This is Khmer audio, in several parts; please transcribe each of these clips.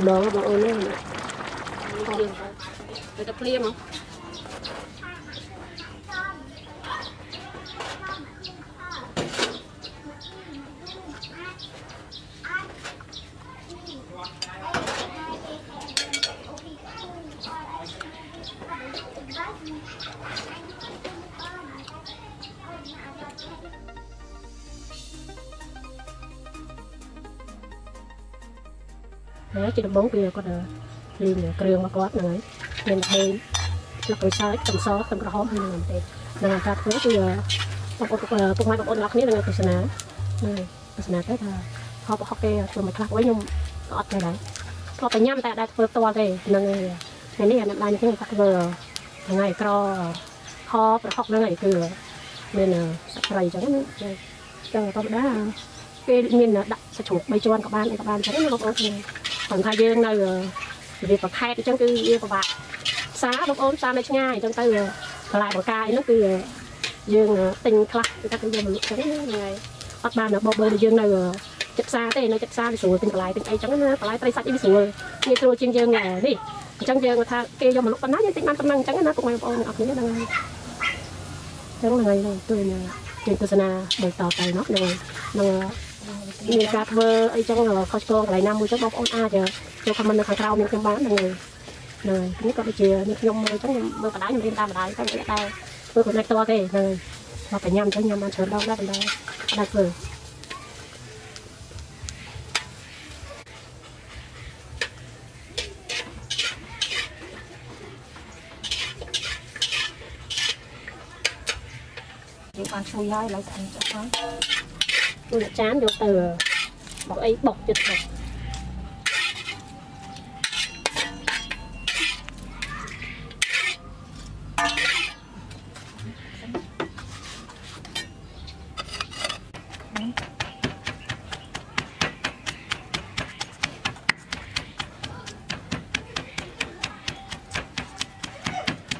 ម្ដងបងអូននេះទៅទៅភ្លាមហ៎ ហើយជាដំបងវាគាត់លីងគ្រឿងមកគាត់ហ្នឹងហើយមានហេងលឹកក្រូចសើចខ្ទឹមសខ្ទឹមក្រហមហើយនឹងទេនឹងការធ្វើគឺបងប្អូនពុកម៉ែបងប្អូនទាំងអស់គ្នានឹងទស្សនាហ្នឹងទស្សនាទៅថាហបហុកគេធ្វើមកខ្លះវិញខ្ញុំអត់ទេដែរធ្លាប់តែញ៉ាំតែដែរធ្វើផ្ទាល់ទេហ្នឹងហើយនេះអានបានខ្ញុំថាធ្វើថ្ងៃក្រខប្រហុកហ្នឹងហើយគឺមានសាច់ត្រីអញ្ចឹងណាចឹងធម្មតាគេមានដាក់សាច់ជ្រូក3ជាន់ក៏បានអីក៏បានអញ្ចឹងណាបងប្អូន ខ្ញុំគាត់ថាយើងនៅរបៀបប្រខេតអញ្ចឹងគឺវាពិបាកផ្សារបងប្អូនផ្សារនៅឆ្ងាយអញ្ចឹងទៅបន្លែបង្ការអីហ្នឹងគឺយើងទិញខ្លះគឺថាយើងមកលក់អញ្ចឹងហ្នឹងហើយអត់បានបបោយើងនៅចិត្តផ្សារទេនៅចិត្តផ្សារវាស្រួលទិញបន្លែទិញអីអញ្ចឹងណាបន្លែត្រីសាច់អីវាស្រួលងាយស្រួលជាងយើងនេះអញ្ចឹងយើងថាគេយកមកលក់ប៉ុណ្ណាយើងទិញបានប៉ុណ្ណឹងអញ្ចឹងណាពុកម៉ែបងប្អូនអរគុណហ្នឹងហើយចឹងហ្នឹងហើយទៅយើងទស្សនាបន្តទៅនោះនឹងនឹង មានការធ្វើអីចឹងខុសឆ្គងកន្លែងណាមួយចឹងបងប្អូនអាចចូលខមមិននៅខាងក្រៅមានខ្ញុំបានហ្នឹងហើយហ្នឹងនេះក៏ដូចជានេះខ្ញុំមើលចឹងខ្ញុំមើលបណ្ដាញខ្ញុំរៀនតាមបណ្ដាញតែតែធ្វើខ្លួនឯងផ្ទាល់ទេហ្នឹងមកតែញ៉ាំចឹងញ៉ាំបានច្រើនដងដែរបណ្ដាបណ្ដាធ្វើយើងបានជួយហើយឡើយស្អាតចុះហើយមួយចានយ កទៅបុកអីបុកចិត្តបុក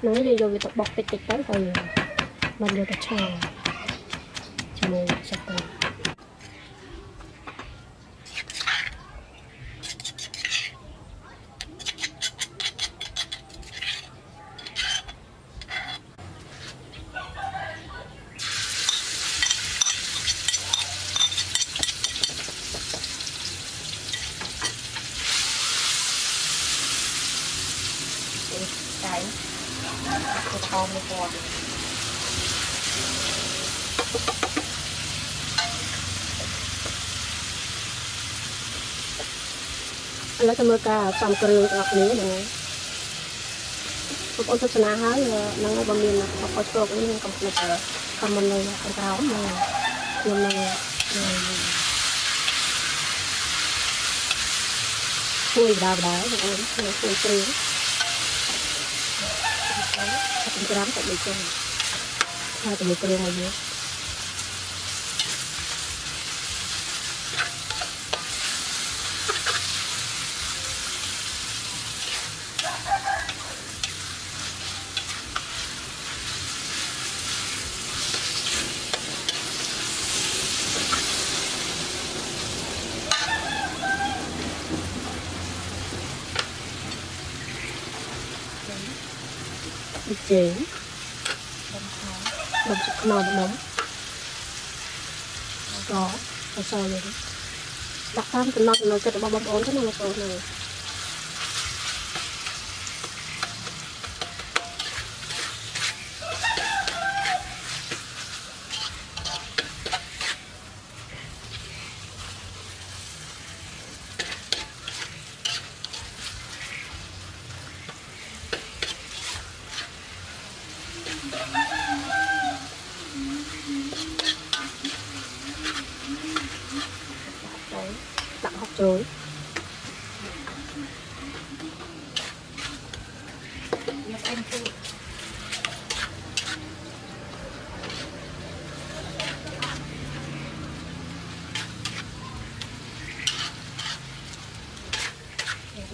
នោះយើងយកវាទៅបុកតិចតិចទៅទៅបានយកទៅឆាជាមួយសាច់ត្រី cái thịt hòm này qua anh lấy មើលការសំគ្រឿងទាំងអស់គ្នាហ្នឹងហើយបងប្អូនទស្សនាហើយហ្នឹងហើយបើមានបងប្អូនចូលនេះកុំភ្លេចខមមិននៅខាងក្រោមហ្នឹងខ្ញុំនឹងជួយបដាបដាបងប្អូនជួយជួយគ្រឿងខ្ញុំច្រាំតែដូចចឹងហើយតែគ្រឿងឲ្យ យើង đi chế đâm chụp nồi nóng đó và sao vậy đặt tham cái nồi nồi cái bom bom ốn cái nồi nồi này đấy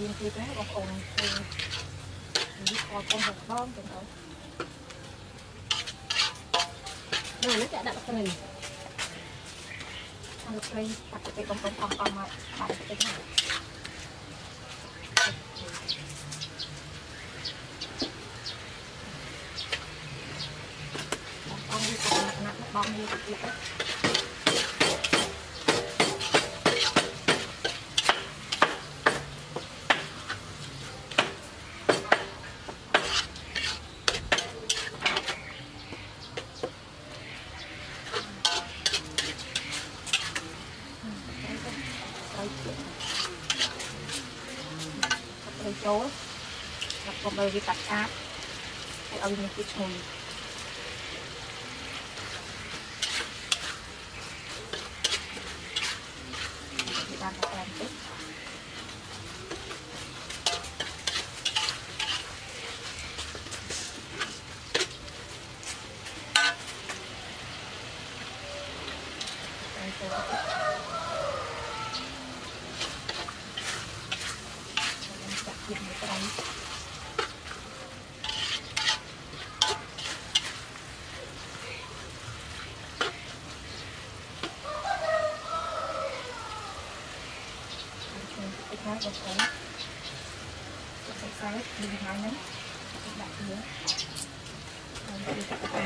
រៀនទៀតណាបងប្អូនគឺនេះគាត់កុំបងបងទៅណានេះចាក់ដាក់ព្រៃដាក់ព្រៃដាក់ទៅកុំកុំអស់អស់មកដាក់ទៅណាបងនេះក៏ណាស់បងនេះទៀត ដាក់កុំឲ្យវាកាត់ខាតហើយឲ្យវាមានជាតិឈ្ងុយវាបានតែបន្តិចត្រូវចូលចាក់ទៀតមួយត្រីជួយតិចណា បងប្អូនសិក្សាពីថ្ងៃហ្នឹងដាក់វាហើយវាដាក់ទៅ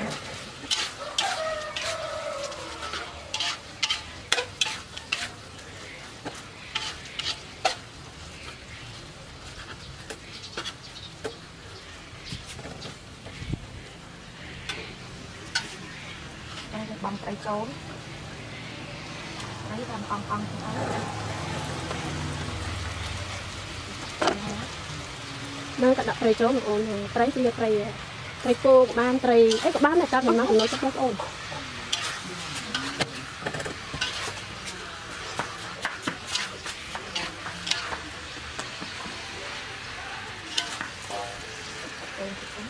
ហើយបំត្រីចូលត្រីតាមអងអងទៅ ហើយនៅតែដាក់ត្រីចូលបងអូនត្រីវាត្រីត្រីគោក៏បានត្រីអីក៏បានដែរតាមដំណោះដំណោះទៅបងអូនទៅទៅ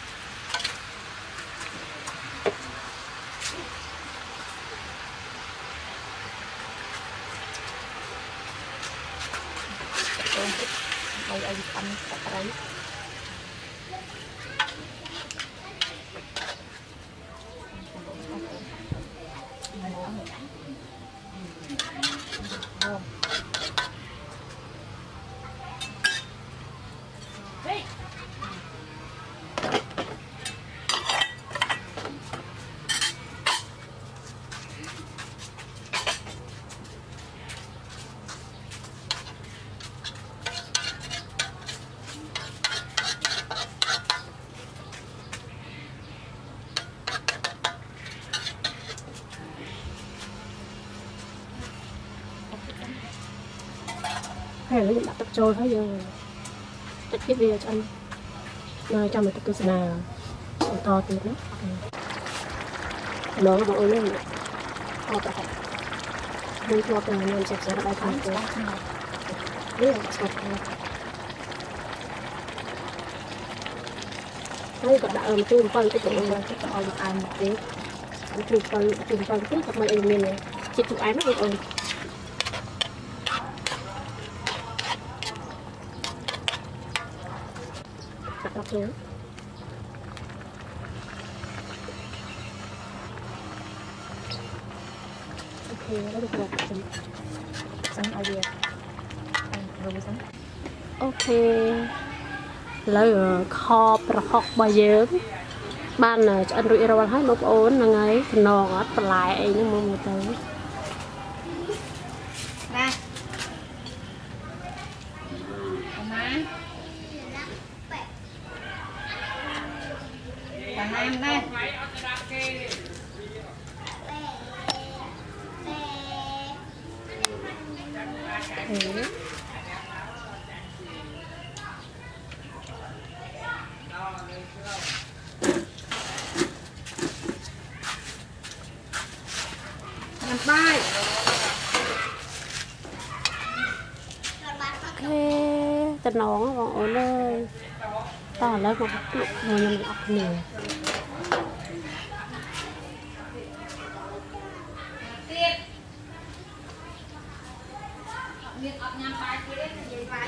ទៅទៅឲ្យវា ăn ទឹកត្រី ហើយឥឡូវយើងដាក់ ទឹកចូលហើយយើងតិចទៀតវាឆ្អិននៅចាំមកទស្សនាបន្តទៀតណាឡងបងអូននេះអត់តែយើងធ្លាប់តែញ៉ាំសាច់សាច់បាយខាងទៅនេះស្គាល់ហើយក៏ដាក់អឺមទូអំពិលតិចទៅបងទៅឲ្យអែមតិចអំទូអំពិលទូអំពិលតិចក៏មិនអីមានជាតិទូអែមណាបងអូន đặt đọc xuống ok đã được đọc xuống សិនឲ្យវារំសិនអូខេឥឡូវខប្រហុករបស់យើង បានឆ្អិនរួចរាល់ហើយបងប្អូនហ្នឹងហើយចំណងអត់បន្លែអីហ្នឹងមកមើលទៅណាអម៉ា តាណាមដែរអូញ៉ាំបាយអូខេចំណងបងប្អូនអើយតោះឥឡូវមកភ្លក់មកខ្ញុំទាំងអស់គ្នា ទៀតមានអត់ញ៉ាំបាយទៀតទេនិយាយបាយ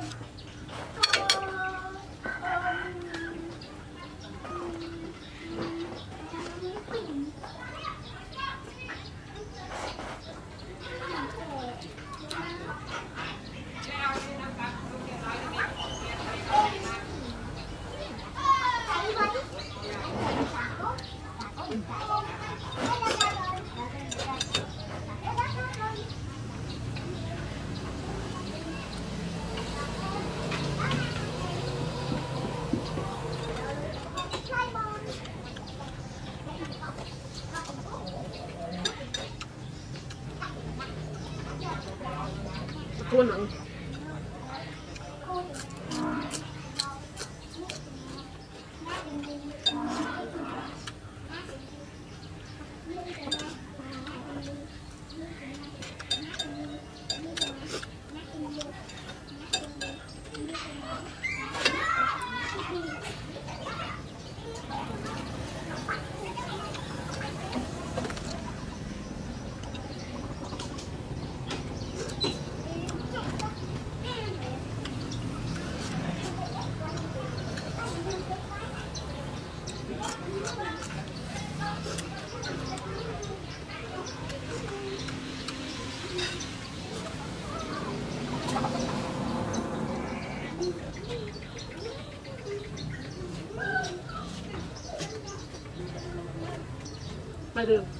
Mom. れる。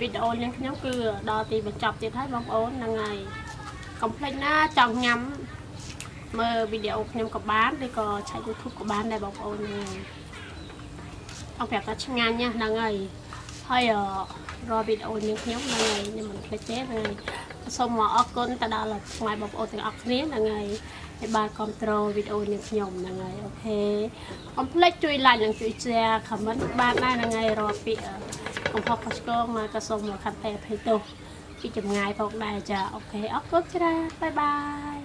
ប្អូនអើយបើមកញ៉ាំនេះព្រៀងទៅតែព្រៀងហ៎វីដេអូនេះខ្ញុំគឺដល់ទីបញ្ចប់ទៀតហើយបងប្អូនហ្នឹងហើយកុំភ្លេចណាចង់ញ៉ាំមើលវីដេអូខ្ញុំក៏បានឬក៏ឆែក YouTube ក៏បានដែរបងប្អូនហ្នឹងហើយអង្ប្រាប់ថាឆ្ងាញ់ណាស់ហ្នឹងហើយហើយអឺរកវីដេអូនេះខ្ញុំហ្នឹងហើយខ្ញុំមិនភ្លេចទេហ្នឹងហើយសូមអរគុណទៅដល់ថ្មៃបងប្អូនទាំងអស់គ្នាហ្នឹងហើយ ហើយបានគ្រប់គ្រងវីដេអូនេះខ្ញុំហ្នឹងហើយអូខេកុំភ្លេចជួយ like និងជួយ share comment បានដែរហ្នឹងហើយរាល់ពាក្យកំហុសខុសឆ្គងមកក៏សូមខន្តីអភ័យទោសពីចម្ងាយផងដែរចាអូខេអរគុណច្រើនបាយបាយ